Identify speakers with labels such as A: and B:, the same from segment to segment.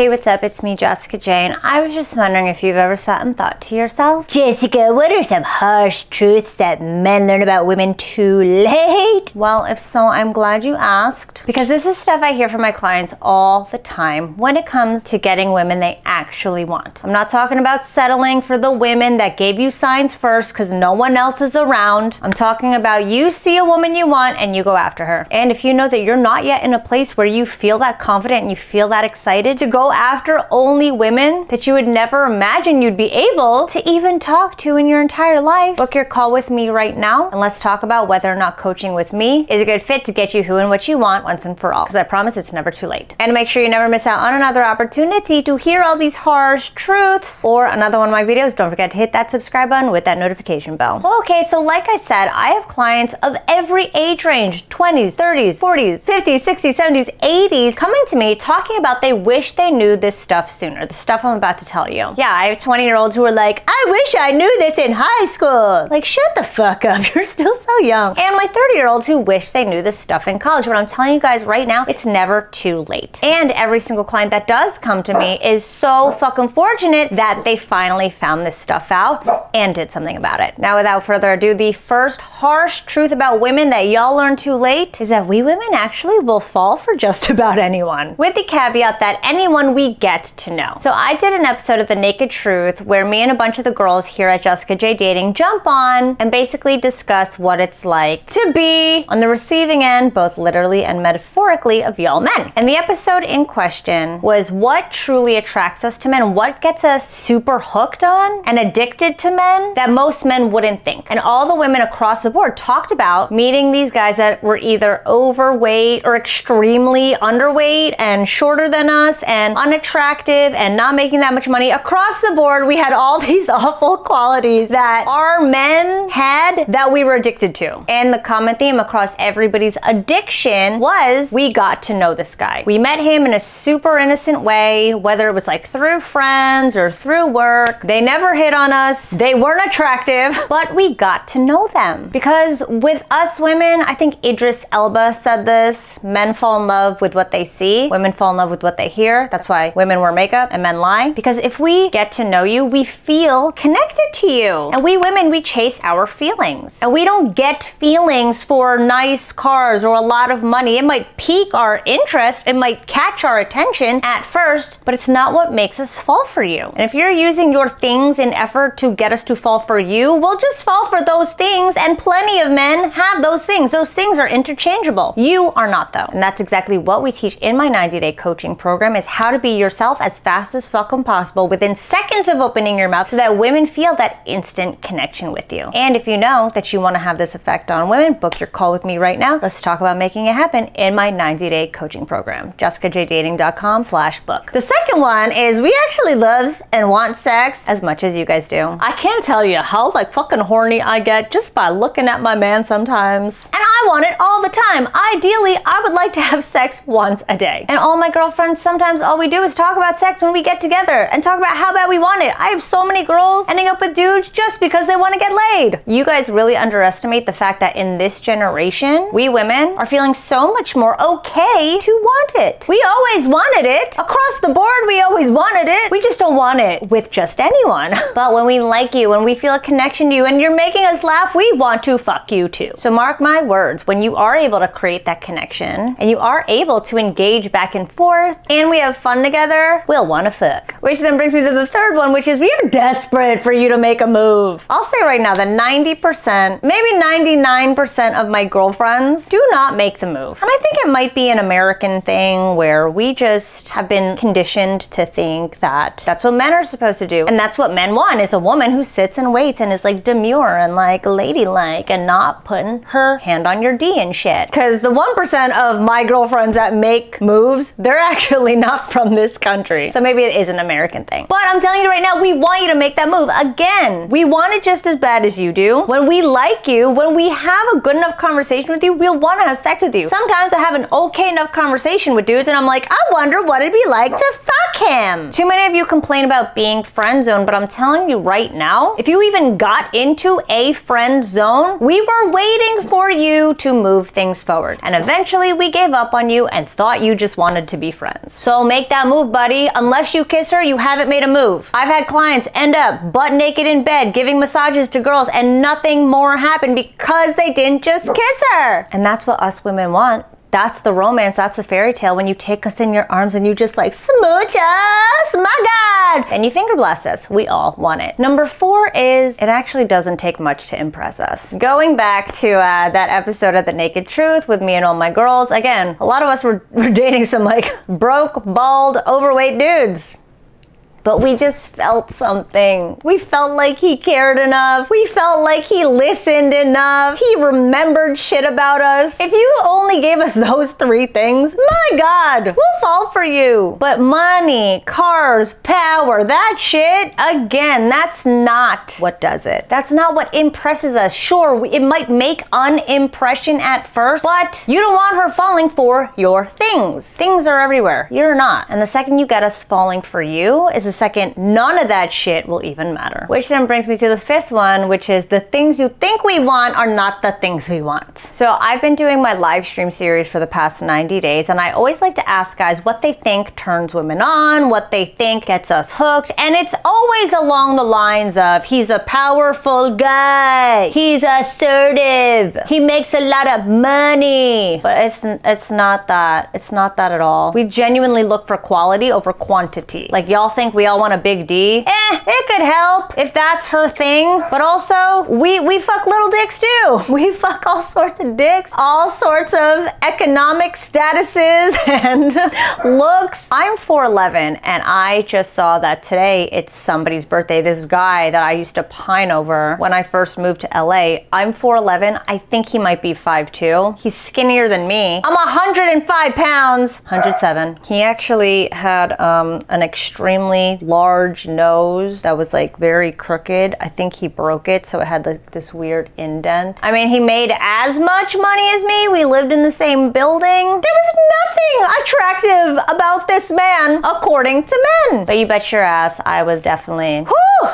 A: Hey, what's up? It's me, Jessica J. I was just wondering if you've ever sat and thought to yourself, Jessica, what are some harsh truths that men learn about women too late? Well, if so, I'm glad you asked because this is stuff I hear from my clients all the time when it comes to getting women they actually want. I'm not talking about settling for the women that gave you signs first because no one else is around. I'm talking about you see a woman you want and you go after her. And if you know that you're not yet in a place where you feel that confident and you feel that excited to go after only women that you would never imagine you'd be able to even talk to in your entire life, book your call with me right now and let's talk about whether or not coaching with me is a good fit to get you who and what you want once and for all. Because I promise it's never too late. And make sure you never miss out on another opportunity to hear all these harsh truths or another one of my videos, don't forget to hit that subscribe button with that notification bell. Okay, so like I said, I have clients of every age range 20s, 30s, 40s, 50s, 60s, 70s, 80s coming to me talking about they wish they knew this stuff sooner, the stuff I'm about to tell you. Yeah, I have 20 year olds who are like, I wish I knew this in high school. Like, shut the fuck up, you're still so young. And my 30 year olds who wish they knew this stuff in college. But I'm telling you guys right now, it's never too late. And every single client that does come to me is so fucking fortunate that they finally found this stuff out and did something about it. Now, without further ado, the first harsh truth about women that y'all learn too late is that we women actually will fall for just about anyone. With the caveat that anyone we get to know. So I did an episode of The Naked Truth where me and a bunch of the girls here at Jessica J Dating jump on and basically discuss what it's like to be on the receiving end, both literally and metaphorically, of y'all men. And the episode in question was what truly attracts us to men, what gets us super hooked on and addicted to men that most men wouldn't think. And all the women across the board talked about meeting these guys that were either overweight or extremely underweight and shorter than us and unattractive and not making that much money. Across the board, we had all these awful qualities that our men had that we were addicted to. And the common theme across everybody's addiction was we got to know this guy. We met him in a super innocent way, whether it was like through friends or through work. They never hit on us. They weren't attractive, but we got to know them. Because with us women, I think Idris Elba said this, men fall in love with what they see, women fall in love with what they hear. That's why women wear makeup and men lie. Because if we get to know you, we feel connected to you. And we women, we chase our feelings. And we don't get feelings for nice cars or a lot of money. It might pique our interest, it might catch our attention at first, but it's not what makes us fall for you. And if you're using your things in effort to get us to fall for you, we'll just fall for those things. And plenty of men have those things. Those things are interchangeable. You are not though. And that's exactly what we teach in my 90 day coaching program is how to be yourself as fast as fucking possible within seconds of opening your mouth so that women feel that instant connection with you. And if you know that you want to have this effect on women, book your call with me right now. Let's talk about making it happen in my 90 day coaching program, jessicajdating.com slash book. The second one is we actually love and want sex as much as you guys do. I can't tell you how like fucking horny I get just by looking at my man sometimes. And I want it all the time. Ideally, I would like to have sex once a day. And all my girlfriends, sometimes all we do is talk about sex when we get together and talk about how bad we want it. I have so many girls ending up with dudes just because they want to get laid. You guys really underestimate the fact that in this generation, we women are feeling so much more okay to want it. We always wanted it. Across the board, we always wanted it. We just don't want it with just anyone. But when we like you, when we feel a connection to you, and you're making us laugh, we want to fuck you too. So mark my words, when you are able to create that connection and you are able to engage back and forth and we have fun together, we'll want to fuck. Which then brings me to the third one, which is we are desperate for you to make a move. I'll say right now that 90%, maybe 99% of my girlfriends do not make the move. And I think it might be an American thing where we just have been conditioned to think that that's what men are supposed to do. And that's what men want is a woman who sits and waits and is like demure and like ladylike and not putting her hand on your D and shit. Because the 1% of my girlfriends that make moves, they're actually not from this country. So maybe it is an American thing. But I'm telling you right now, we want you to make that move. Again, we want it just as bad as you do. When we like you, when we have a good enough conversation with you, we'll want to have sex with you. Sometimes I have an okay enough conversation with dudes and I'm like, I wonder what it'd be like to fuck him. Too many of you complain about being friend zoned, but I'm telling you right now, if you even got into a friend zone, we were waiting for you to move things forward. And eventually we gave up on you and thought you just wanted to be friends. So make that move, buddy. Unless you kiss her, you haven't made a move. I've had clients end up butt naked in bed giving massages to girls and nothing more happened because they didn't just kiss her. And that's what us women want. That's the romance, that's the fairy tale when you take us in your arms and you just like smooch us, my God! And you finger blast us. We all want it. Number four is it actually doesn't take much to impress us. Going back to uh, that episode of The Naked Truth with me and all my girls, again, a lot of us were, were dating some like broke, bald, overweight dudes but we just felt something. We felt like he cared enough. We felt like he listened enough. He remembered shit about us. If you only gave us those three things, my God, we'll fall for you. But money, cars, power, that shit, again, that's not what does it. That's not what impresses us. Sure, it might make an impression at first, but you don't want her falling for your things. Things are everywhere. You're not. And the second you get us falling for you is second none of that shit will even matter. Which then brings me to the fifth one, which is the things you think we want are not the things we want. So I've been doing my live stream series for the past 90 days, and I always like to ask guys what they think turns women on, what they think gets us hooked, and it's always along the lines of he's a powerful guy, he's assertive, he makes a lot of money. But it's it's not that. It's not that at all. We genuinely look for quality over quantity. Like y'all think we all want a big D. Eh, it could help if that's her thing. But also, we, we fuck little dicks too. We fuck all sorts of dicks, all sorts of economic statuses and looks. I'm 4'11 and I just saw that today it's somebody's birthday. This guy that I used to pine over when I first moved to LA. I'm 4'11. I think he might be 5'2. He's skinnier than me. I'm 105 pounds. 107. He actually had um, an extremely large nose that was like very crooked. I think he broke it, so it had like this weird indent. I mean, he made as much money as me. We lived in the same building. There was nothing attractive about this man, according to men. But you bet your ass, I was definitely, whew,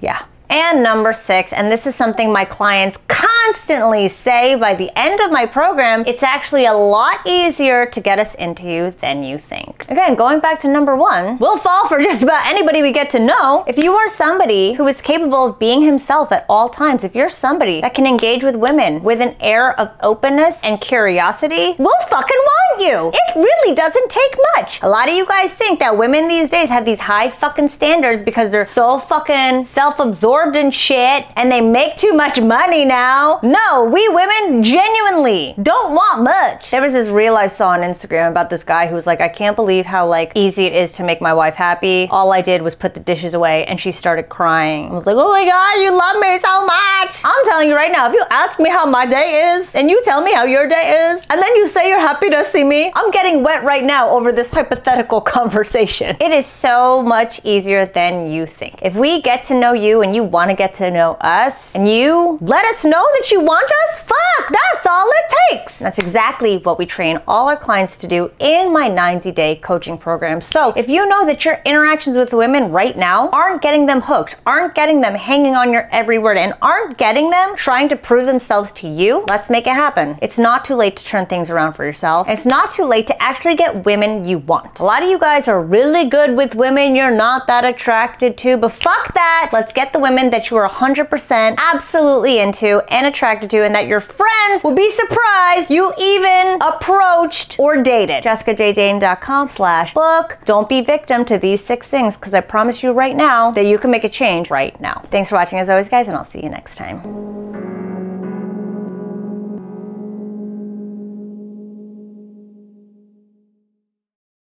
A: yeah. And number six, and this is something my clients constantly say by the end of my program, it's actually a lot easier to get us into you than you think. Again, going back to number one, we'll fall for just about anybody we get to know. If you are somebody who is capable of being himself at all times, if you're somebody that can engage with women with an air of openness and curiosity, we'll fucking want you. It really doesn't take much. A lot of you guys think that women these days have these high fucking standards because they're so fucking self-absorbed absorbed in shit and they make too much money now. No, we women genuinely don't want much. There was this reel I saw on Instagram about this guy who was like, I can't believe how like easy it is to make my wife happy. All I did was put the dishes away and she started crying. I was like, oh my God, you love me so much. I'm telling you right now, if you ask me how my day is and you tell me how your day is and then you say you're happy to see me, I'm getting wet right now over this hypothetical conversation. It is so much easier than you think. If we get to know you and you want to get to know us and you let us know that you want us, fuck, that's all it takes. That's exactly what we train all our clients to do in my 90 day coaching program. So if you know that your interactions with women right now aren't getting them hooked, aren't getting them hanging on your every word, and aren't getting them trying to prove themselves to you, let's make it happen. It's not too late to turn things around for yourself. It's not too late to actually get women you want. A lot of you guys are really good with women you're not that attracted to, but fuck that. Let's get the women that you are 100% absolutely into and attracted to and that your friends will be surprised you even approached or dated. jessicajdating.com slash book. Don't be victim to these six things because I promise you right now that you can make a change right now. Thanks for watching as always guys and I'll see you next time.